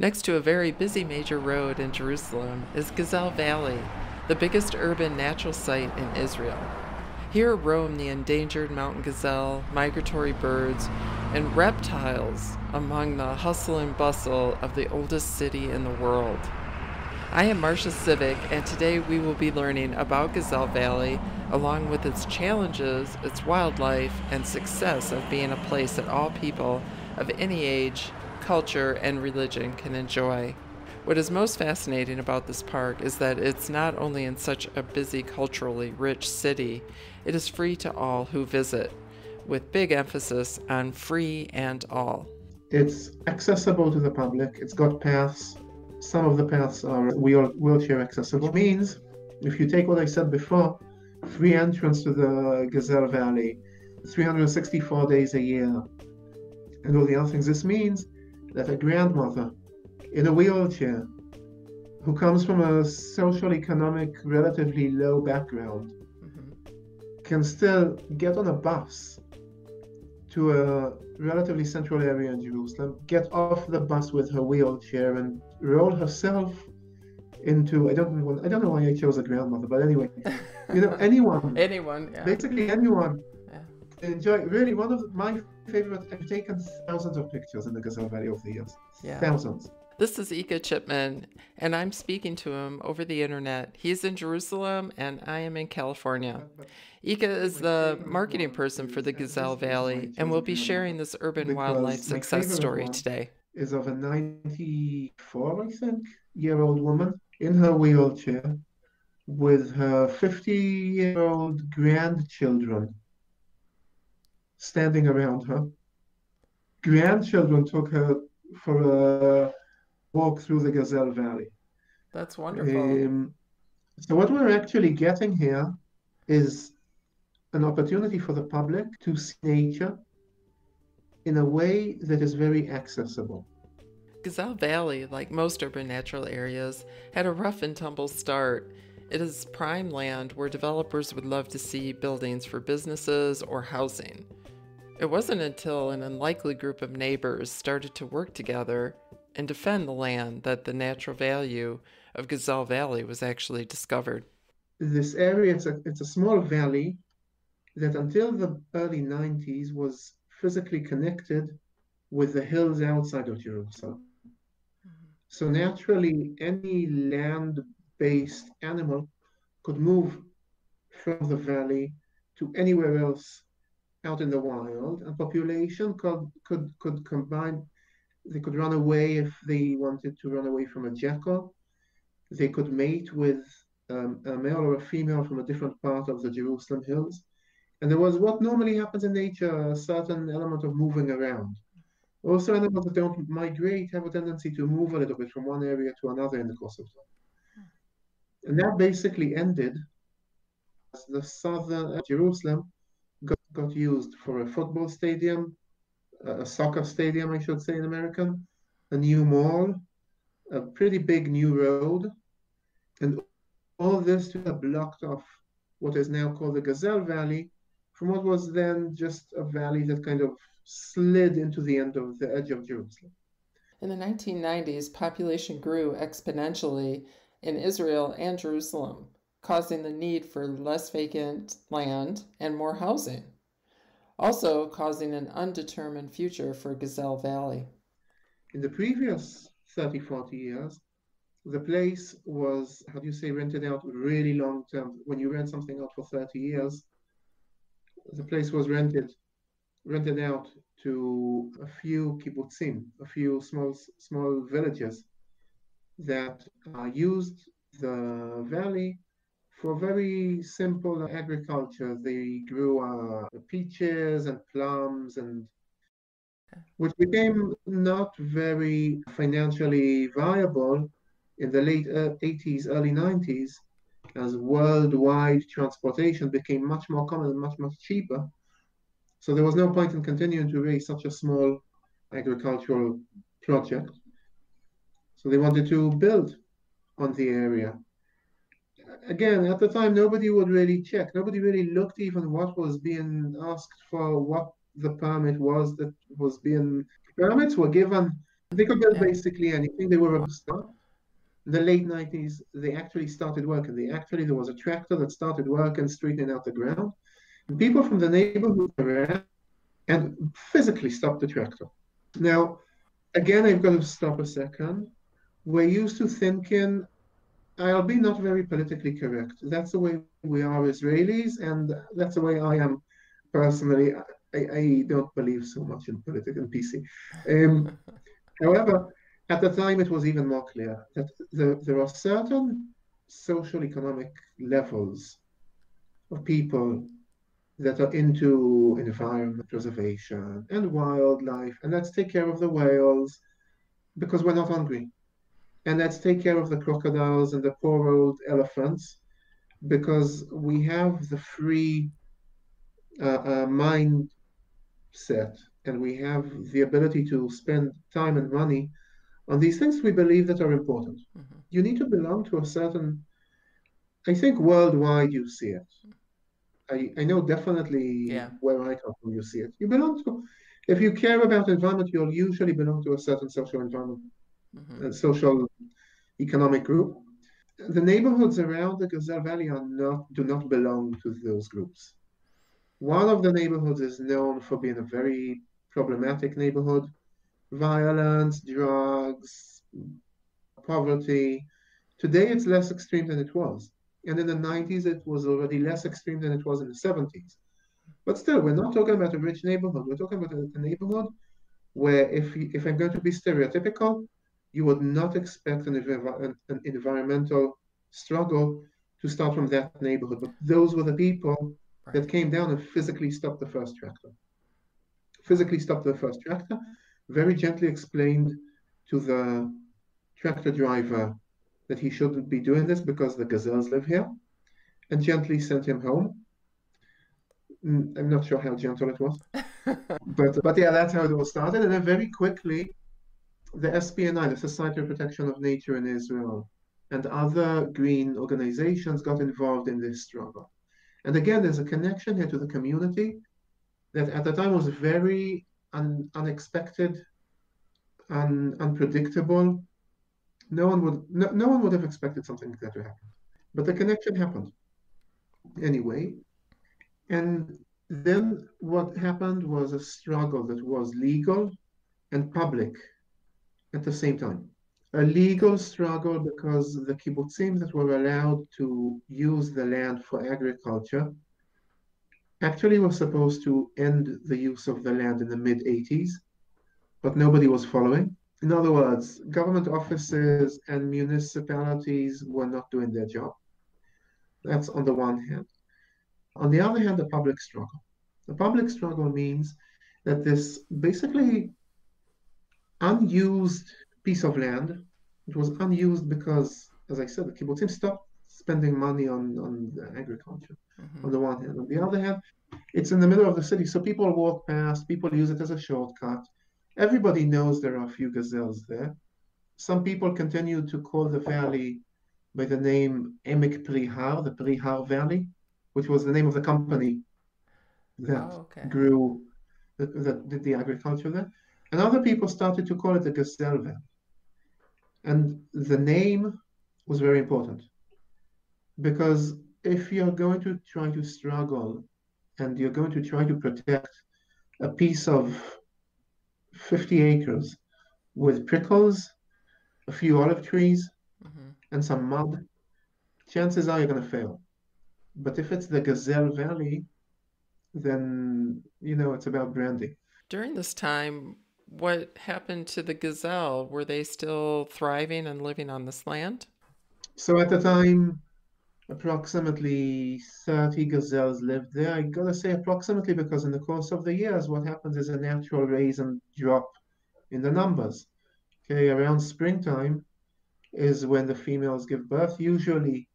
Next to a very busy major road in Jerusalem is Gazelle Valley, the biggest urban natural site in Israel. Here roam the endangered mountain gazelle, migratory birds, and reptiles among the hustle and bustle of the oldest city in the world. I am Marcia Sivek, and today we will be learning about Gazelle Valley, along with its challenges, its wildlife, and success of being a place that all people of any age, culture, and religion can enjoy. What is most fascinating about this park is that it's not only in such a busy, culturally rich city, it is free to all who visit, with big emphasis on free and all. It's accessible to the public, it's got paths. Some of the paths are wheelchair accessible. It means, if you take what I said before, free entrance to the Gazelle Valley, 364 days a year, and all the other things. This means that a grandmother in a wheelchair who comes from a social economic relatively low background mm-hmm. can still get on a bus to a relatively central area in Jerusalem, get off the bus with her wheelchair and roll herself into I don't know I don't know why I chose a grandmother, but anyway, you know anyone, anyone, yeah. basically anyone, yeah. enjoy. Really, one of my favorite. I've taken thousands of pictures in the Gazelle Valley over the years, yeah. thousands. This is Ika Chipman, and I'm speaking to him over the internet. He's in Jerusalem, and I am in California. Ika is the marketing person for the Gazelle Valley, and we'll be sharing this urban wildlife success story today. Is of a 94, I think, year old woman in her wheelchair with her 50 year old grandchildren standing around her. Grandchildren took her for a walk through the Gazelle Valley. That's wonderful. Um, so what we're actually getting here is an opportunity for the public to see nature in a way that is very accessible. Gazelle Valley, like most urban natural areas, had a rough and tumble start. It is prime land where developers would love to see buildings for businesses or housing. It wasn't until an unlikely group of neighbors started to work together and defend the land that the natural value of Gazelle Valley was actually discovered. This area, it's a, it's a small valley that until the early 90s was physically connected with the hills outside of Jerusalem. Mm-hmm. So naturally, any land-based animal could move from the valley to anywhere else out in the wild, and population could could could combine they could run away if they wanted to run away from a jackal. They could mate with um, a male or a female from a different part of the Jerusalem hills. And there was what normally happens in nature, a certain element of moving around. Also, animals that don't migrate have a tendency to move a little bit from one area to another in the course of time. And that basically ended the southern Jerusalem got, got used for a football stadium, a soccer stadium, I should say, in American, a new mall, a pretty big new road, and all this to have blocked off what is now called the Gazelle Valley from what was then just a valley that kind of slid into the end of the edge of Jerusalem. In the 1990s, population grew exponentially in Israel and Jerusalem, causing the need for less vacant land and more housing also causing an undetermined future for Gazelle Valley. In the previous 30, 40 years, the place was, how do you say, rented out really long term. When you rent something out for 30 years, the place was rented rented out to a few kibbutzim, a few small small villages that uh, used the valley for very simple agriculture. They grew uh, peaches and plums and which became not very financially viable in the late uh, 80s, early 90s, as worldwide transportation became much more common and much, much cheaper. So there was no point in continuing to raise such a small agricultural project. So they wanted to build on the area again, at the time, nobody would really check. Nobody really looked even what was being asked for, what the permit was that was being. Permits were given They could build basically anything. They were a the late 90s, they actually started working. They actually, there was a tractor that started working, straightening out the ground. And people from the neighborhood around and physically stopped the tractor. Now, again, I've got to stop a second. We're used to thinking, I'll be not very politically correct. That's the way we are Israelis, and that's the way I am personally. I, I don't believe so much in political and PC. Um, however, at the time, it was even more clear that the, there are certain social economic levels of people that are into environment preservation and wildlife, and let's take care of the whales because we're not hungry. And let's take care of the crocodiles and the poor old elephants because we have the free uh, uh, mindset and we have the ability to spend time and money on these things we believe that are important. Mm-hmm. You need to belong to a certain, I think worldwide you see it. I, I know definitely yeah. where I come from, you see it. You belong to, if you care about environment, you'll usually belong to a certain social environment, mm-hmm. social economic group. The neighborhoods around the Gazelle Valley are not do not belong to those groups. One of the neighborhoods is known for being a very problematic neighborhood violence, drugs, poverty. Today it's less extreme than it was. And in the 90s, it was already less extreme than it was in the 70s. But still, we're not talking about a rich neighborhood. We're talking about a, neighborhood where, if, if I'm going to be stereotypical, you would not expect an, an, an environmental struggle to start from that neighborhood. But those were the people right. that came down and physically stopped the first tractor. Physically stopped the first tractor very gently explained to the tractor driver that he shouldn't be doing this because the gazelles live here and gently sent him home. Mm, I'm not sure how gentle it was, but but yeah, that's how it was started. And then very quickly, the SPNI, the Society of Protection of Nature in Israel, and other green organizations got involved in this struggle. And again, there's a connection here to the community that at the time was very un, unexpected and unpredictable. No one would no, no one would have expected something like that to happen. But the connection happened anyway. And then what happened was a struggle that was legal and public at the same time. A legal struggle because the kibbutzim that were allowed to use the land for agriculture actually was supposed to end the use of the land in the mid 80s, but nobody was following. In other words, government offices and municipalities were not doing their job. That's on the one hand. On the other hand, the public struggle. The public struggle means that this basically unused piece of land, it was unused because, as I said, the kibbutzim stopped spending money on, on agriculture mm-hmm. on the one hand. On the other hand, it's in the middle of the city, so people walk past, people use it as a shortcut. Everybody knows there are a few gazelles there. Some people continue to call the valley by the name Emek Prihar, the Prihar Valley, which was the name of the company that oh, okay. grew, that, that did the agriculture there. And other people started to call it the Gazelle Valley. And the name was very important because if you're going to try to struggle and you're going to try to protect a piece of 50 acres with prickles, a few olive trees, mm-hmm. and some mud, chances are you're going to fail. But if it's the Gazelle Valley, then you know it's about branding. During this time, what happened to the gazelle? Were they still thriving and living on this land? So at the time, approximately 30 gazelles lived there. I gotta say approximately because in the course of the years, what happens is a natural raise and drop in the numbers. Okay, around springtime is when the females give birth, usually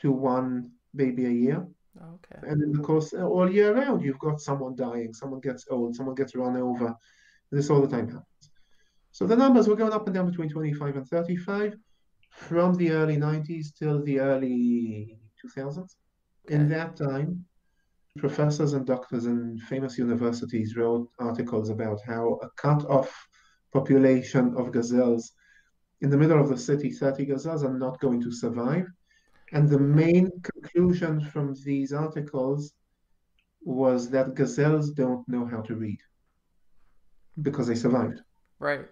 to one baby a year. Okay. And in the course all year round, you've got someone dying, someone gets old, someone gets run over. This all the time happens. So the numbers were going up and down between 25 and 35 from the early 90s till the early 2000s. Okay. In that time, professors and doctors in famous universities wrote articles about how a cut off population of gazelles in the middle of the city, 30 gazelles are not going to survive. And the main conclusion from these articles was that gazelles don't know how to read because they survived. Right.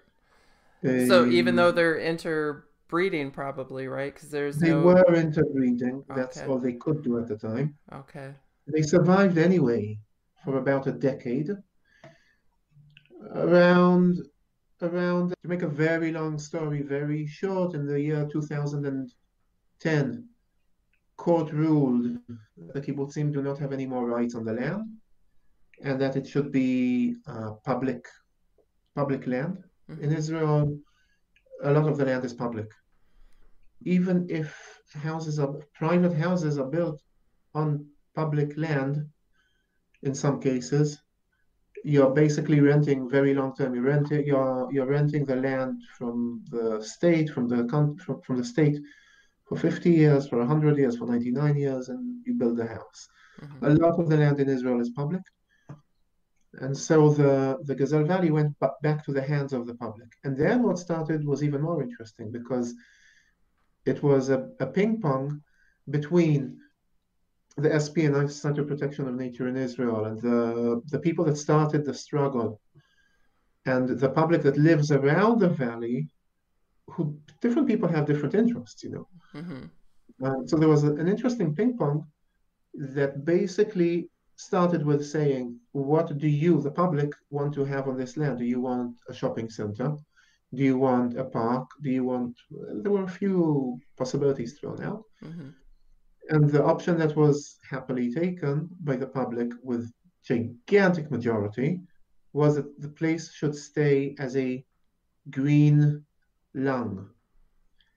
so even though they're interbreeding, probably right, because there's they no... were interbreeding. Okay. That's all they could do at the time. Okay. They survived anyway for about a decade. Around, around to make a very long story very short, in the year 2010, court ruled that the kibbutzim do not have any more rights on the land, and that it should be uh, public, public land. In Mhm. Israel, a lot of the land is public. Even if houses are private houses are built on public land, in some cases, you're basically renting very long term. You're renting you're you're renting the land from the state, from the from, from the state for 50 years, for 100 years, for 99 years, and you build a house. Mhm. A lot of the land in Israel is public. And so the, the Gazelle Valley went ba- back to the hands of the public. And then what started was even more interesting because it was a, a ping pong between the SPNI Center Protection of Nature in Israel and the, the people that started the struggle and the public that lives around the valley, who different people have different interests, you know. Mhm. Um, so there was a- an interesting ping pong that basically started with saying, what do you, the public, want to have on this land? Do you want a shopping center? Do you want a park? Do you want, there were a few possibilities thrown out. Mhm. And the option that was happily taken by the public with gigantic majority was that the place should stay as a green lung.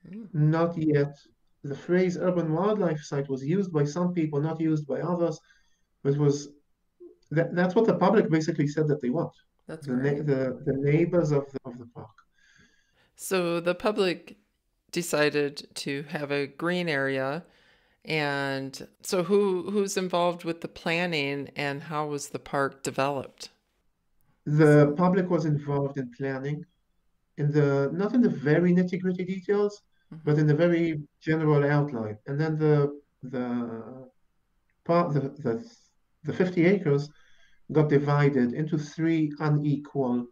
Mm. Not yet. The phrase urban wildlife site was used by some people, not used by others, it was that, that's what the public basically said that they want. That's The, the, the neighbors of the, of the park. So the public decided to have a green area. And so who who's involved with the planning and how was the park developed? The public was involved in planning, in the not in the very nitty-gritty details, mm-hmm. but in the very general outline. And then the the part the, the the 50 acres got divided into three unequal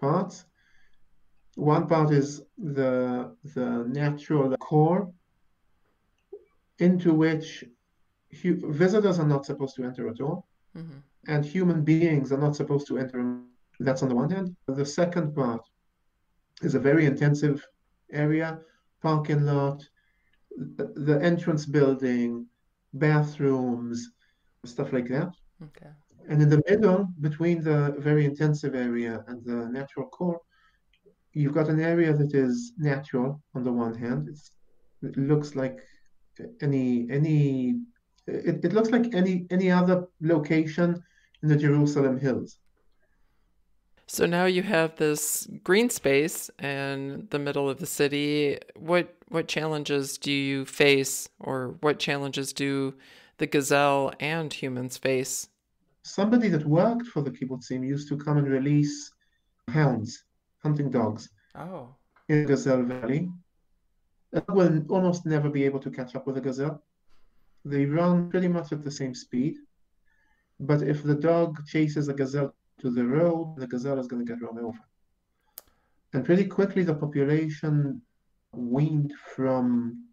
parts. One part is the the natural core into which hu- visitors are not supposed to enter at all Mhm. and human beings are not supposed to enter. That's on the one hand. The second part is a very intensive area, parking lot, the entrance building, bathrooms, stuff like that. Okay. And in the middle, between the very intensive area and the natural core, you've got an area that is natural on the one hand. It's, it looks like any any it, it looks like any any other location in the Jerusalem hills. So now you have this green space in the middle of the city. What what challenges do you face or what challenges do the gazelle and humans face? Somebody that worked for the kibbutzim used to come and release hounds, hunting dogs, Oh. in Gazelle Valley. A dog will almost never be able to catch up with a gazelle. They run pretty much at the same speed, but if the dog chases a gazelle to the road, the gazelle is going to get run over. And pretty quickly, the population weaned from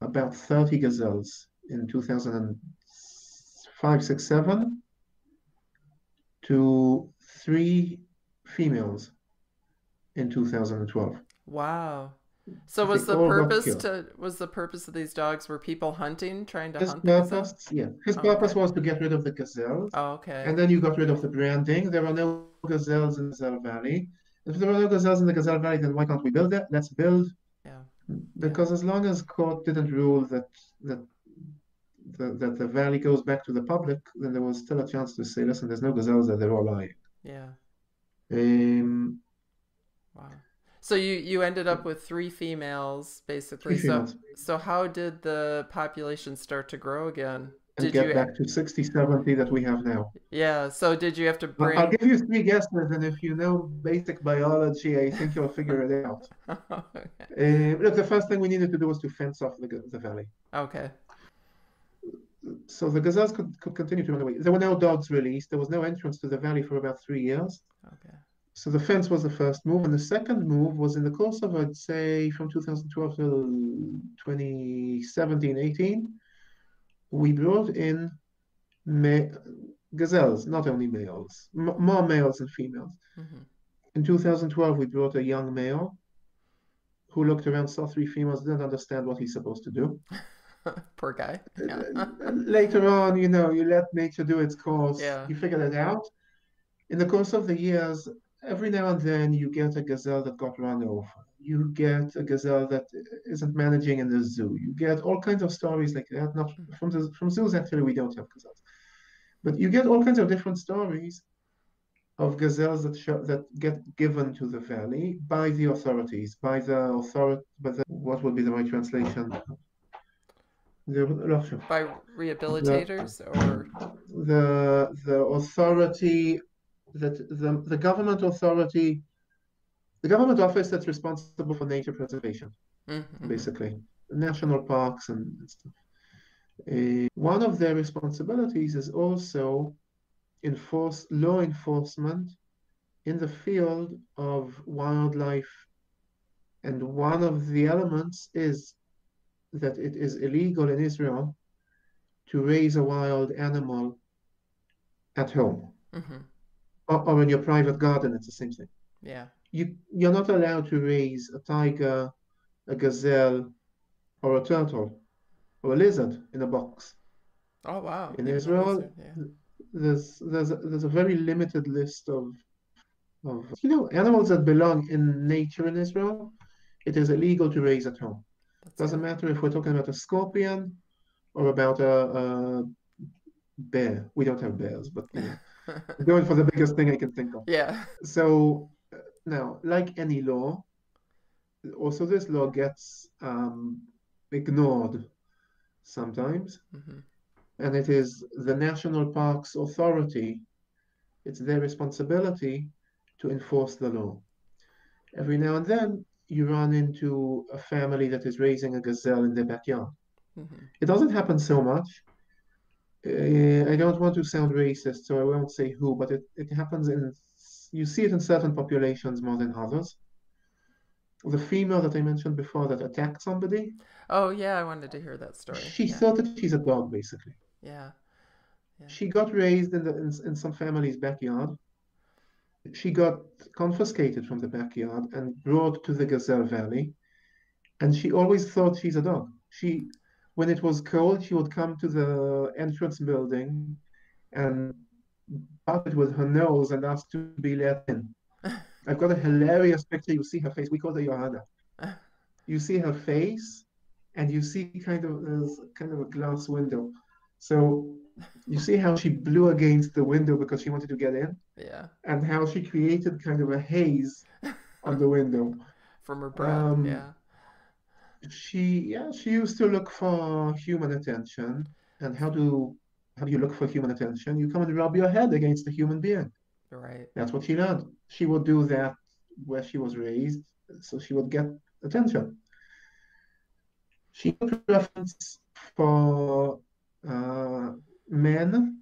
about 30 gazelles in 2005, 6, 7 to three females in 2012. Wow. So They was the purpose to was the purpose of these dogs were people hunting, trying to His hunt purpose, yeah, his Oh, purpose okay. was to get rid of the gazelles, Oh, okay. and then you got rid of the branding. There are no gazelles in the Gazelle Valley. If there are no gazelles in the Gazelle Valley, then why can't we build it? Let's build. Yeah. Because as long as court didn't rule that that the, that the valley goes back to the public, then there was still a chance to say, listen, there's no gazelles there, they're all lying. Yeah. Um, Wow. So you you ended up with three females basically. Three So females. so how did the population start to grow again? and Did get you? back to 60, 70 that we have now. Yeah. So did you have to bring? I'll give you three guesses, and if you know basic biology, I think you'll figure it out. Uh, look, the first thing we needed to do was to fence off the, the valley. Okay. So the gazelles could, could continue to run away. There were no dogs released. There was no entrance to the valley for about three years. Okay. So the fence was the first move, and the second move was in the course of, I'd say, from 2012 till 2017, 18, we brought in ma gazelles, not only males, m more males than females. hmm In 2012, we brought a young male who looked around, saw three females, didn't understand what he's supposed to do. Poor guy. Yeah. Later on, you know, you let nature do its course, Yeah. you figured it out. In the course of the years, every now and then you get a gazelle that got run over. You get a gazelle that isn't managing in the zoo. You get all kinds of stories like that. Not hmm. from the from zoos, actually, we don't have gazelles, but you get all kinds of different stories of gazelles that show, that get given to the valley by the authorities, by the authority, by the what would be the right translation? The, By rehabilitators or? the the authority that the the government authority the government office that's responsible for nature preservation Mhm. basically. National parks and, and stuff. Uh, one of their responsibilities is also enforce law enforcement in the field of wildlife. And one of the elements is that it is illegal in Israel to raise a wild animal at home Mhm. or, or in your private garden. It's the same thing. Yeah. You you're not allowed to raise a tiger, a gazelle, or a turtle or a lizard in a box. Oh wow. In a Israel, lizard, yeah. There's there's a, there's a very limited list of of you know animals that belong in nature in Israel. It is illegal to raise at home. That's Doesn't it. matter if we're talking about a scorpion or about a, a bear. We don't have bears, but you know, going for the biggest thing I can think of. Yeah. So uh, now, like any law, also this law gets um, ignored sometimes, hmm and it is the National Parks Authority, it's their responsibility to enforce the law. Every now and then, you run into a family that is raising a gazelle in their backyard. hmm It doesn't happen so much. Uh, I don't want to sound racist, so I won't say who, but it, it happens in, you see it in certain populations more than others. The female that I mentioned before that attacked somebody, Oh yeah, I wanted to hear that story. she Yeah. thought that she's a dog, basically. Yeah. Yeah. She got raised in the in, in some family's backyard. She got confiscated from the backyard and brought to the Gazelle Valley, and she always thought she's a dog. She, when it was cold, she would come to the entrance building and pop it with her nose and ask to be let in. I've got a hilarious picture. You see her face. We call her Johanna. You see her face, and you see kind of there's kind of a glass window. So you see how she blew against the window because she wanted to get in, Yeah. and how she created kind of a haze on the window. From her breath. Um, yeah. She, yeah, she used to look for human attention. And how do how do you look for human attention? You come and rub your head against a human being. Right. That's what she learned. She would do that where she was raised, so she would get attention. She preference for uh, men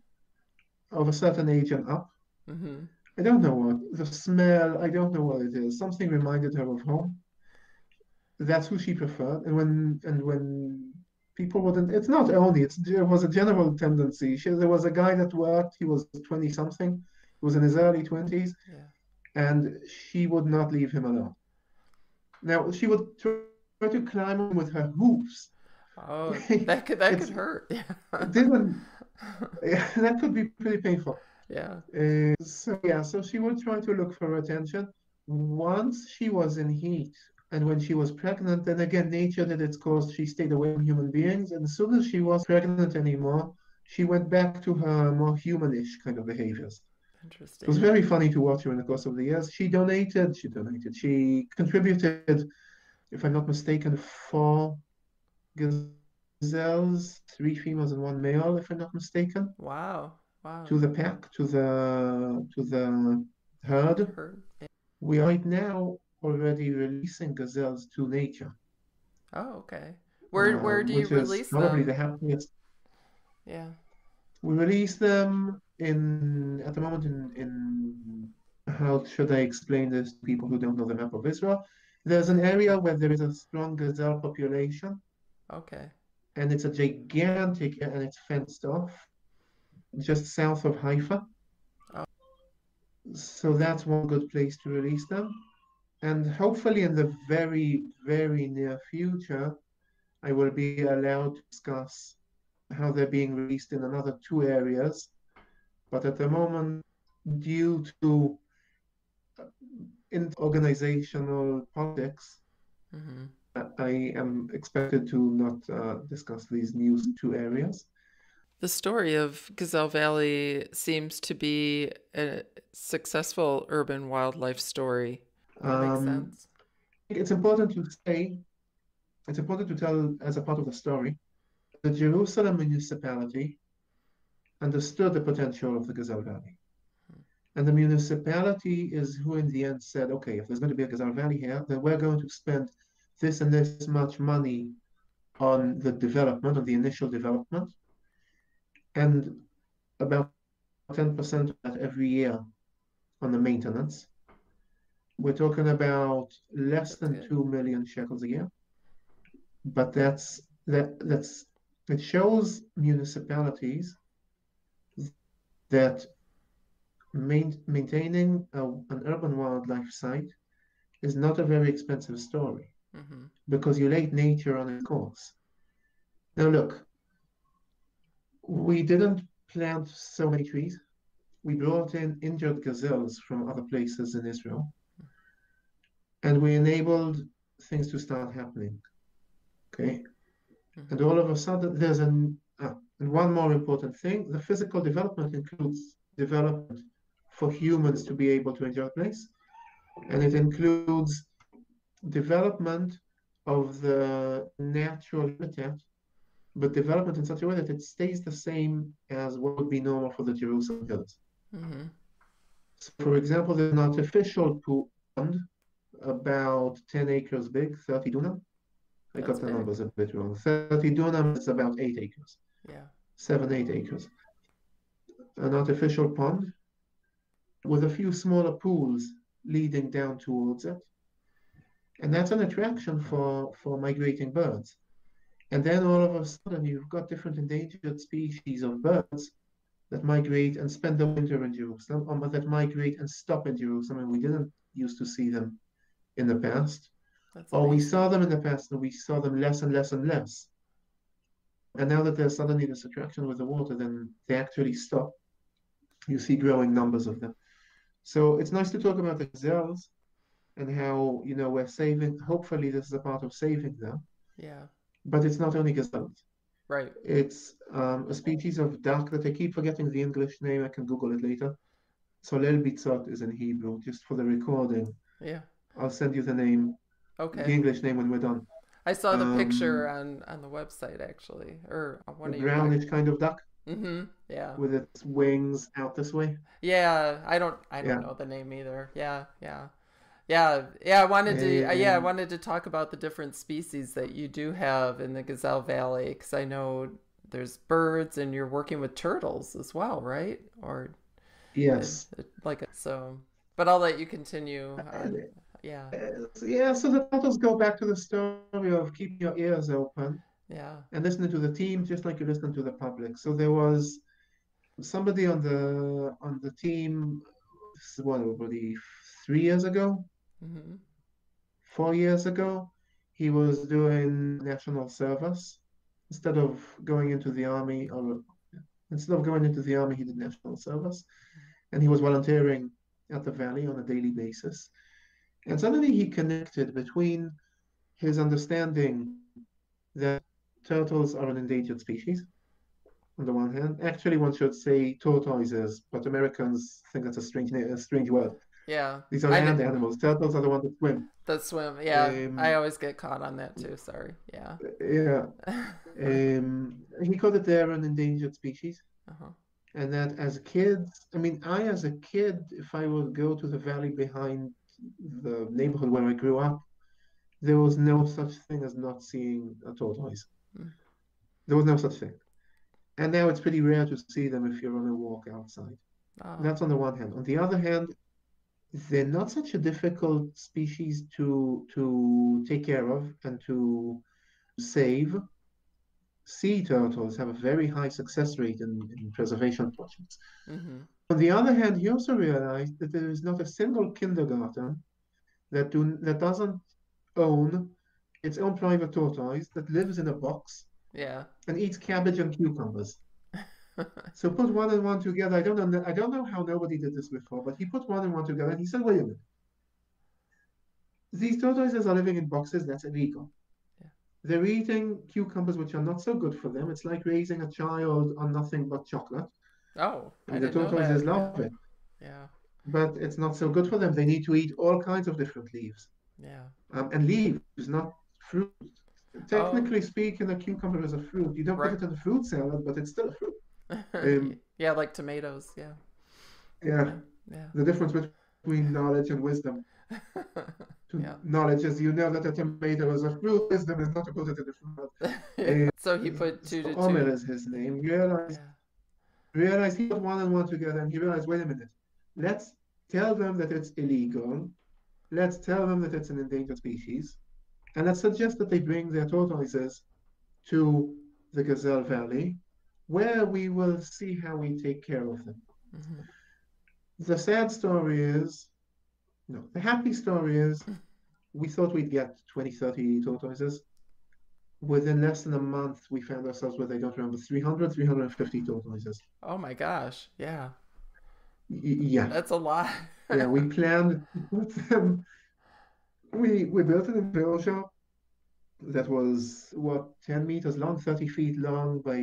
of a certain age and up. hmm I don't know what. The smell, I don't know what it is. Something reminded her of home. That's who she preferred. And when and when people wouldn't, it's not only, it's there was a general tendency. She, there was a guy that worked, he was 20 something, he was in his early 20s, Yeah. and she would not leave him alone. Now she would try to climb him with her hooves. Oh, that could that could hurt. Yeah. It didn't, that could be pretty painful. Yeah. Uh, so yeah, so she would try to look for attention. Once she was in heat, and when she was pregnant, then again, nature did its course. She stayed away from human beings, and as soon as she was pregnant anymore, she went back to her more humanish kind of behaviors. Interesting. It was very funny to watch her in the course of the years. She donated, she donated, she contributed, if I'm not mistaken, four gazelles, three females and one male, if I'm not mistaken, Wow. Wow. to the pack, to the to the herd. Heard. We are right now already releasing gazelles to nature, Oh, okay. Where where um, do you which is release probably the them? happiest. Yeah. We release them in at the moment in in how should I explain this to people who don't know the map of Israel? There's an area where there is a strong gazelle population, Okay. And it's a gigantic and it's fenced off, just south of Haifa. Oh. So that's one good place to release them. And hopefully in the very, very near future, I will be allowed to discuss how they're being released in another two areas. But at the moment, due to uh, in organizational politics, hmm uh, I am expected to not uh, discuss these new two areas. The story of Gazelle Valley seems to be a successful urban wildlife story. That makes Um, sense. it's important to say, it's important to tell as a part of the story, the Jerusalem municipality understood the potential of the Gazelle Valley. And the municipality is who in the end said, okay, if there's going to be a Gazelle Valley here, then we're going to spend this and this much money on the development, on the initial development, and about 10% of that every year on the maintenance. We're talking about less than. 2 million shekels a year. But that's that that's it shows municipalities that main, maintaining a, an urban wildlife site is not a very expensive story hmm because you lay nature on its course. Now, look, we didn't plant so many trees. We brought in injured gazelles from other places in Israel, and we enabled things to start happening. Okay, Mhm. and all of a sudden, there's an uh, and one more important thing: the physical development includes development for humans to be able to enjoy a place, and it includes development of the natural habitat, but development in such a way that it stays the same as what would be normal for the Jerusalem hills. hmm So for example, there's an artificial pond about 10 acres big, 30 dunam. I got the big. numbers a bit wrong. 30 dunam is about 8 acres, Yeah. 7, 8 acres. An artificial pond with a few smaller pools leading down towards it. And that's an attraction for, for migrating birds. And then all of a sudden, you've got different endangered species of birds that migrate and spend the winter in Jerusalem, or that migrate and stop in Jerusalem. And we didn't used to see them in the past, That's or we saw them in the past and we saw them less and less and less. And now that there's suddenly this attraction with the water, then they actually stop. You see growing numbers of them. So it's nice to talk about the gazelles and how, you know, we're saving, hopefully this is a part of saving them, Yeah. but it's not only gazelles. Right. It's um, a species of duck that I keep forgetting the English name. I can Google it later. Solel bitzot is in Hebrew, just for the recording. Yeah. I'll send you the name, Okay. the English name when we're done. I saw the picture Um, on on the website actually, or on one A of brownish kind of duck Mm-hmm. Yeah. with its wings out this way. Yeah. I don't. I don't Yeah. know the name either. Yeah. Yeah. Yeah. Yeah. I wanted to. uh, yeah. I wanted to talk about the different species that you do have in the Gazelle Valley, because I know there's birds, and you're working with turtles as well, right? Or Yes. uh, like so. But I'll let you continue. Uh, On, yeah. Yeah, so the turtles go back to the story of keeping your ears open Yeah. and listening to the team just like you listen to the public. So there was somebody on the on the team, this is what, already three years ago, Mm-hmm. four years ago, he was doing national service. Instead of going into the army, or instead of going into the army, he did national service. And he was volunteering at the valley on a daily basis. And suddenly he connected between his understanding that turtles are an endangered species, on the one hand. Actually, one should say tortoises, but Americans think that's a strange, a strange word. Yeah. These are land animals. Turtles are the ones that swim. That swim. Yeah. Um, I always get caught on that too. Sorry. Yeah. Yeah. Um, he called it there an endangered species. uh-huh. And that as kids, I mean, I as a kid, if I would go to the valley behind the neighborhood where I grew up, there was no such thing as not seeing a tortoise. Mm. There was no such thing. And now it's pretty rare to see them if you're on a walk outside. Oh, That's on the one hand. On the other hand, they're not such a difficult species to to take care of and to save. Sea turtles have a very high success rate in, in preservation projects. mhm. On the other hand, he also realized that there is not a single kindergarten that do that doesn't own its own private tortoise that lives in a box Yeah. and eats cabbage and cucumbers. So put one and one together. I don't know. I don't know how nobody did this before, but he put one and one together and he said, "Wait a minute. These tortoises are living in boxes. That's illegal. Yeah. They're eating cucumbers, which are not so good for them. It's like raising a child on nothing but chocolate. Oh, And the tortoises love it, Yeah. but it's not so good for them. They need to eat all kinds of different leaves, Yeah. um, and leaves, not fruit. Technically speaking, a cucumber is a fruit. You don't Right. put it in a fruit salad, but it's still a fruit. Um, yeah, like tomatoes. Yeah. Yeah. Yeah. The difference between knowledge and wisdom. To Yeah. Knowledge is you know that a tomato is a fruit. Wisdom is not to put it in fruit. so he put two to Omer two. is his name. Realize, Yeah. realize he put one and one together, and he realized, wait a minute, let's tell them that it's illegal. Let's tell them that it's an endangered species, and let's suggest that they bring their tortoises to the Gazelle Valley, where we will see how we take care of them. Mhm. The sad story is, no, the happy story is we thought we'd get 20, 30 tortoises. Within less than a month, we found ourselves with, I don't remember, 300, 350 tortoises. Oh my gosh. Yeah. Y- yeah, That's a lot. yeah, we planned. We, we built an enclosure that was, what, 10 meters long, 30 feet long by,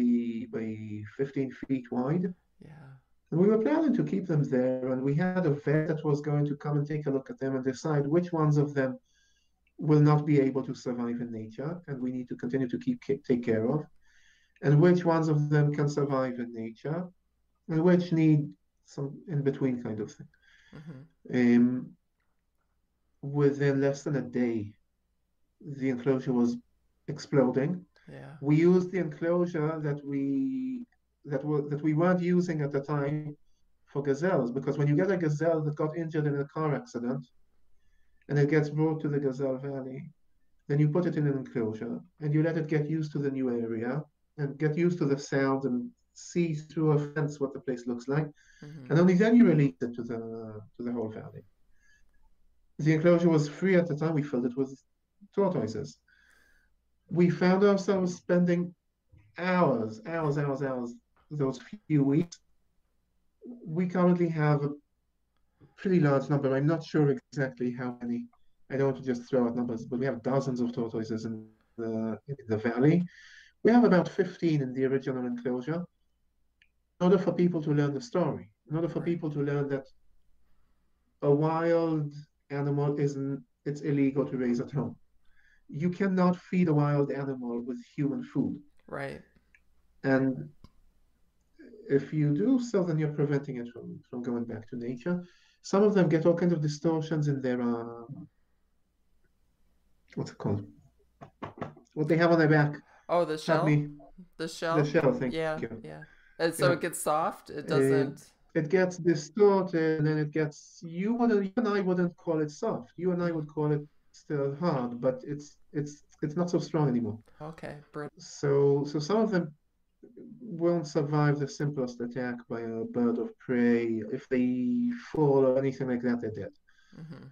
by 15 feet wide. Yeah. And we were planning to keep them there, and we had a vet that was going to come and take a look at them and decide which ones of them will not be able to survive in nature, and we need to continue to keep take care of, and which ones of them can survive in nature, and which need some in between kind of thing. Mhm. Um, within less than a day, the enclosure was exploding. Yeah. We used the enclosure that we that were that we weren't using at the time for gazelles because when you get a gazelle that got injured in a car accident and it gets brought to the Gazelle Valley, then you put it in an enclosure and you let it get used to the new area and get used to the sound and see through a fence what the place looks like, Mhm. and only then you release it to the to the whole valley. The enclosure was free at the time. We filled it with tortoises. We found ourselves spending hours, hours, hours, hours those few weeks. We currently have a pretty large number. I'm not sure exactly how many. I don't want to just throw out numbers, but we have dozens of tortoises in the in the valley. We have about 15 in the original enclosure. In order for people to learn the story, in order for people to learn that a wild animal isn't it's illegal to raise at home. You cannot feed a wild animal with human food. Right. And if you do so, then you're preventing it from, from going back to nature. Some of them get all kinds of distortions in their, uh, what's it called? What they have on their back. Oh, the shell? The shell? The shell, thank Yeah. you. Yeah. And so Yeah. it gets soft. It doesn't. It gets distorted and then it gets, you wouldn't, you and I wouldn't call it soft. You and I would call it still hard, but it's, it's, it's not so strong anymore. Okay. Brit- So, so some of them won't survive the simplest attack by a bird of prey. If they fall or anything like that, they're dead. mhm.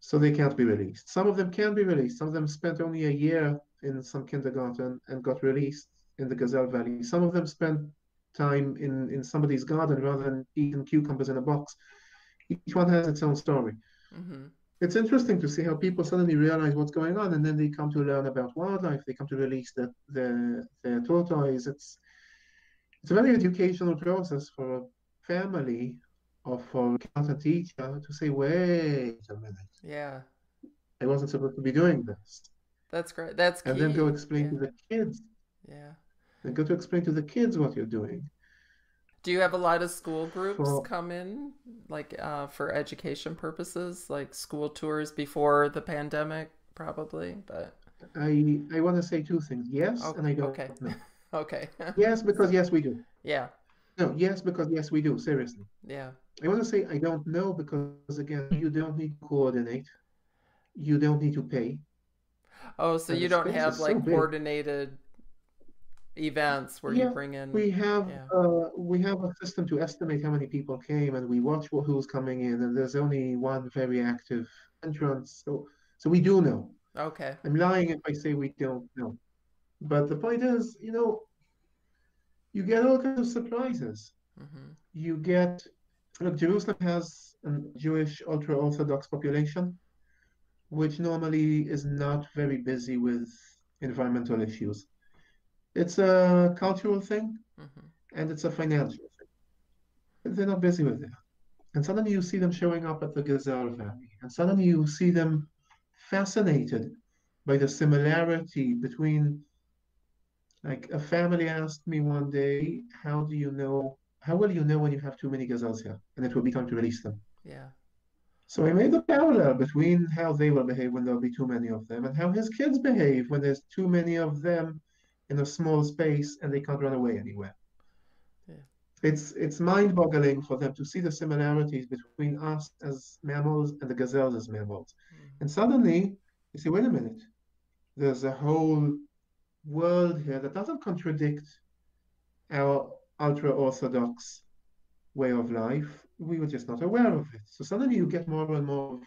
So they can't be released. Some of them can be released. Some of them spent only a year in some kindergarten and got released in the Gazelle Valley. Some of them spent time in, in somebody's garden rather than eating cucumbers in a box. Each one has its own story. Mhm. It's interesting to see how people suddenly realize what's going on, and then they come to learn about wildlife. They come to release the, their their tortoise. It's it's a very educational process for a family or for a teacher to say, wait a minute, Yeah. I wasn't supposed to be doing this. That's great. That's And then go key. explain to the kids, Yeah. and go to explain to the kids what you're doing. Do you have a lot of school groups For come in, like uh, for education purposes, like school tours before the pandemic, probably? But I I want to say two things. Yes, oh, and I don't okay, know. okay, Yes, because yes, we do. yeah, No, yes, because yes, we do. Seriously. yeah, I want to say I don't know because again, you don't need to coordinate. You don't need to pay. Oh, so And you don't have is so like coordinated events where you bring in, we have yeah, uh, we have a system to estimate how many people came, and we watch wh- who's coming in, and there's only one very active entrance. So so we do know. okay, I'm lying if I say we don't know. But the point is, you know, you get all kinds of surprises. hmm You get, look, Jerusalem has a Jewish ultra-Orthodox population, which normally is not very busy with environmental issues. It's a cultural thing hmm and it's a financial thing. They're not busy with that. And suddenly you see them showing up at the Gazelle Valley, and suddenly you see them fascinated by the similarity between, like, a family asked me one day, how do you know, how will you know when you have too many gazelles here and it will be time to release them? yeah, So I made a parallel between how they will behave when there'll be too many of them and how his kids behave when there's too many of them in a small space and they can't run away anywhere. yeah, It's it's mind-boggling for them to see the similarities between us as mammals and the gazelles as mammals. mhm, And suddenly you say, wait a minute, there's a whole world here that doesn't contradict our ultra-Orthodox way of life. We were just not aware of it. So suddenly you get more and more of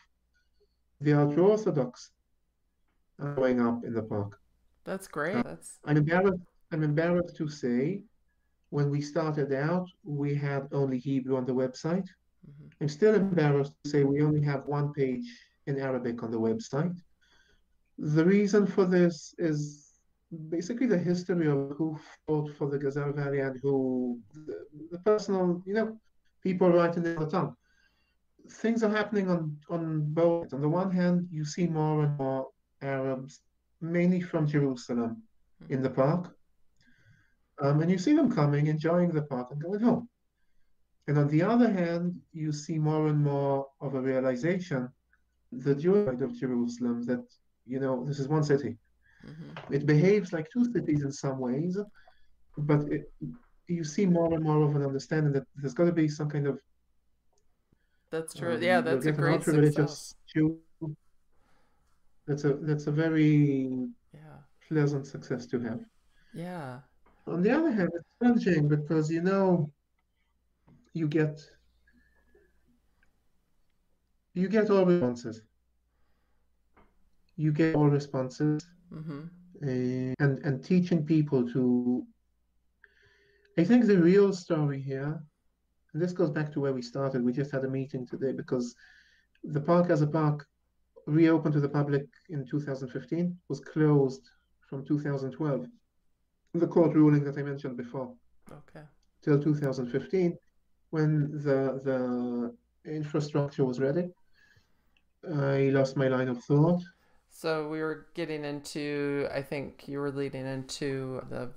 the ultra-Orthodox uh, growing up in the park. That's Uh, great. That's I'm embarrassed, I'm embarrassed to say, when we started out, we had only Hebrew on the website. hmm I'm still embarrassed to say we only have one page in Arabic on the website. The reason for this is basically the history of who fought for the Gazelle Valley and who, the, the personal, you know, people writing in the tongue. Things are happening on, on both. On the one hand, you see more and more Arabs, mainly from Jerusalem, in the park. Um, and you see them coming, enjoying the park, and going home. And on the other hand, you see more and more of a realization, the Jewish side of Jerusalem, that, you know, this is one city. hmm It behaves like two cities in some ways, but it, you see more and more of an understanding that there's got to be some kind of, That's true. um, Yeah, that's a great success. Jew. That's a that's a very Yeah, pleasant success to have. yeah, On the other hand, it's challenging because you know you get you get all responses. You get all responses, hmm uh, and and teaching people to. I think the real story here, and this goes back to where we started. We just had a meeting today because the park as a park reopened to the public in 2015, was closed from 2012. The court ruling that I mentioned before. Okay. till 2015 when the the infrastructure was ready. I lost my line of thought. So we were getting into, I think you were leading into the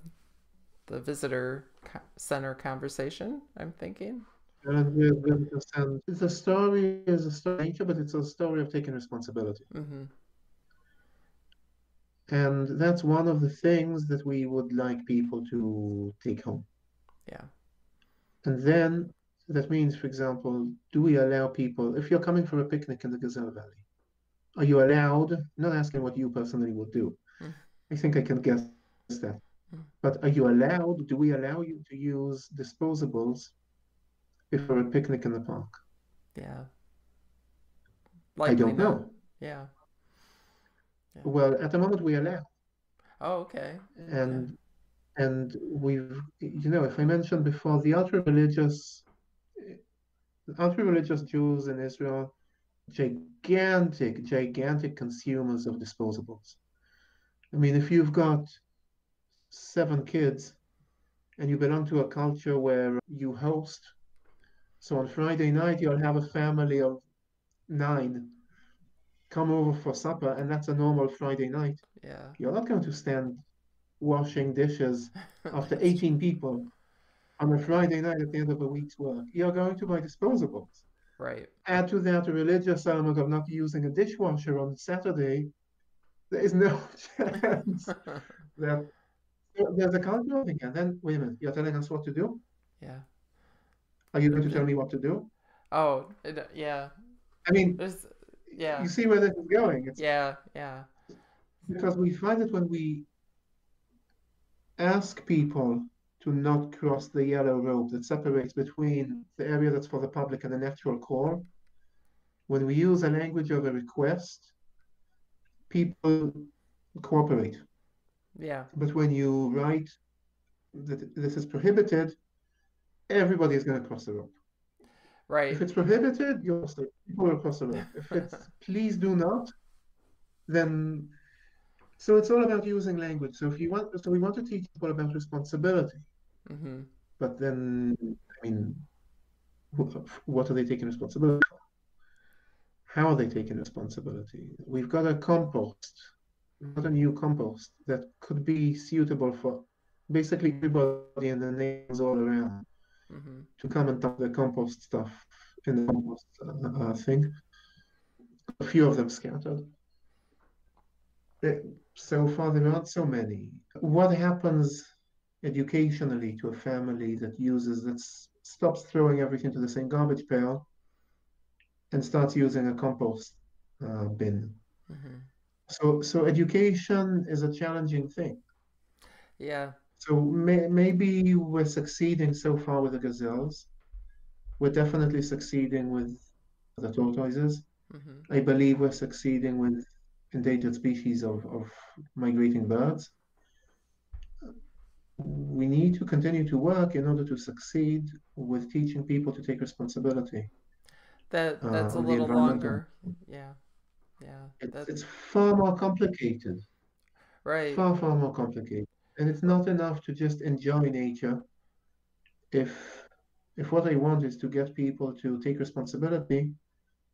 the visitor center conversation, I'm thinking. And with Visitor Center, the story is a story of nature, but it's a story of taking responsibility. hmm And that's one of the things that we would like people to take home. Yeah. And then that means, for example, do we allow people, if you're coming for a picnic in the Gazelle Valley, are you allowed, not asking what you personally would do, Mm. I think I can guess that, Mm. but are you allowed, do we allow you to use disposables if for a picnic in the park? Yeah. I don't not. know. Yeah. Yeah. Well, at the moment we allow, Oh, okay. and and we've, you know, if I mentioned before, the ultra-religious, ultra-religious Jews in Israel, gigantic, gigantic consumers of disposables. I mean, if you've got seven kids and you belong to a culture where you host So on Friday night, you'll have a family of nine come over for supper, and that's a normal Friday night. Yeah. You're not going to stand washing dishes after 18 people on a Friday night at the end of a week's work. You're going to buy disposables. Right. Add to that a religious element of not using a dishwasher on Saturday. There is no chance that there's a culture thing. And then, wait a minute, you're telling us what to do? Yeah. Are you going to tell me what to do? Oh, it, yeah. I mean, There's, yeah. you see where this is going. It's Yeah, yeah. because we find that when we ask people to not cross the yellow rope that separates between the area that's for the public and the natural core, when we use a language of a request, people cooperate. Yeah. But when you write that this is prohibited, everybody is going to cross the road. Right. If it's prohibited, you'll stay. People will cross the road. If it's please do not, then so it's all about using language. So if you want, so we want to teach people about responsibility, Mm-hmm. but then I mean, what are they taking responsibility for? How are they taking responsibility? We've got a compost, not a new compost that could be suitable for basically everybody in the neighbors all around Mm-hmm. to come and dump the compost stuff in the compost uh, uh, thing. A few of them scattered. Uh, So far, there aren't so many. What happens educationally to a family that uses that stops throwing everything to the same garbage pail and starts using a compost uh, bin? Mm-hmm. So, so education is a challenging thing. Yeah. So may, maybe we're succeeding so far with the gazelles. We're definitely succeeding with the tortoises. Mm-hmm. I believe we're succeeding with endangered species of, of migrating birds. We need to continue to work in order to succeed with teaching people to take responsibility. That Uh, that's a little longer. Yeah. Yeah. It's far more complicated, right. far, far more complicated. And it's not enough to just enjoy nature. If if what I want is to get people to take responsibility,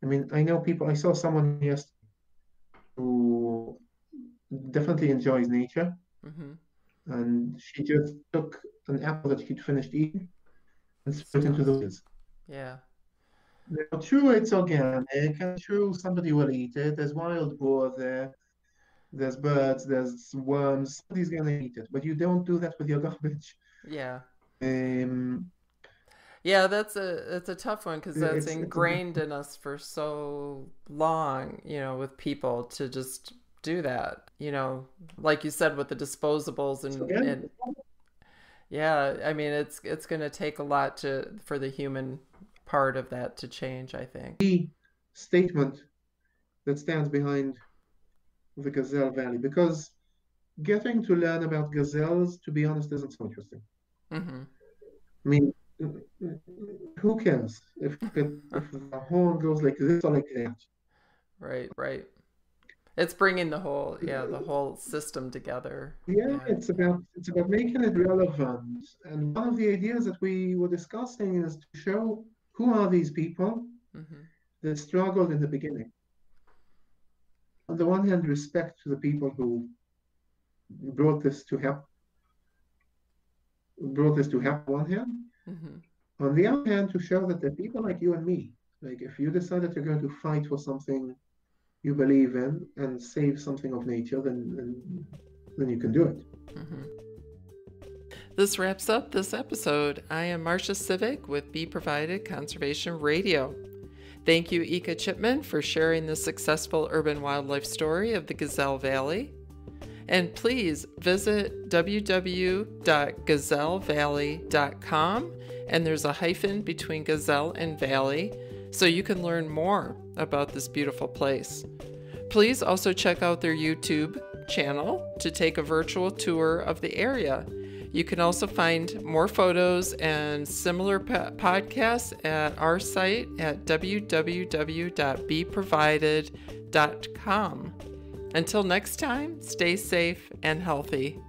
I mean, I know people, I saw someone yesterday who definitely enjoys nature, Mm-hmm. and she just took an apple that she'd finished eating and threw it into the woods. Yeah. Now, true, it's organic, and true, somebody will eat it. There's wild boar there, there's birds, there's worms. Somebody's gonna eat it, but you don't do that with your garbage. Yeah. Um, Yeah, that's a that's a tough one because that's it's- it's ingrained in us for so long, you know, with people to just do that. You know, like you said with the disposables and, so yeah, and yeah, I mean it's it's gonna take a lot to for the human part of that to change, I think. the statement that stands behind the Gazelle Valley because getting to learn about gazelles, to be honest, isn't so interesting. Mm-hmm. I mean, who cares if it, if the horn goes like this or like that? Right, right. It's bringing the whole yeah the whole system together. Yeah, Yeah. it's about it's about making it relevant. And one of the ideas that we were discussing is to show who are these people hmm that struggled in the beginning. On the one hand, respect to the people who brought this to help, brought this to help. On one hand, hmm on the other hand, to show that the people like you and me. Like if you decide that you're going to fight for something you believe in and save something of nature, then then, then you can do it. hmm This wraps up this episode. I am Marcia Sivek with Be Provided Conservation Radio. Thank you, Ika Chipman, for sharing the successful urban wildlife story of the Gazelle Valley. And please visit www.gazellevalley.com, and there's a hyphen between gazelle and valley, so you can learn more about this beautiful place. Please also check out their YouTube channel to take a virtual tour of the area. You can also find more photos and similar podcasts at our site at www.beprovided.com. Until next time, stay safe and healthy.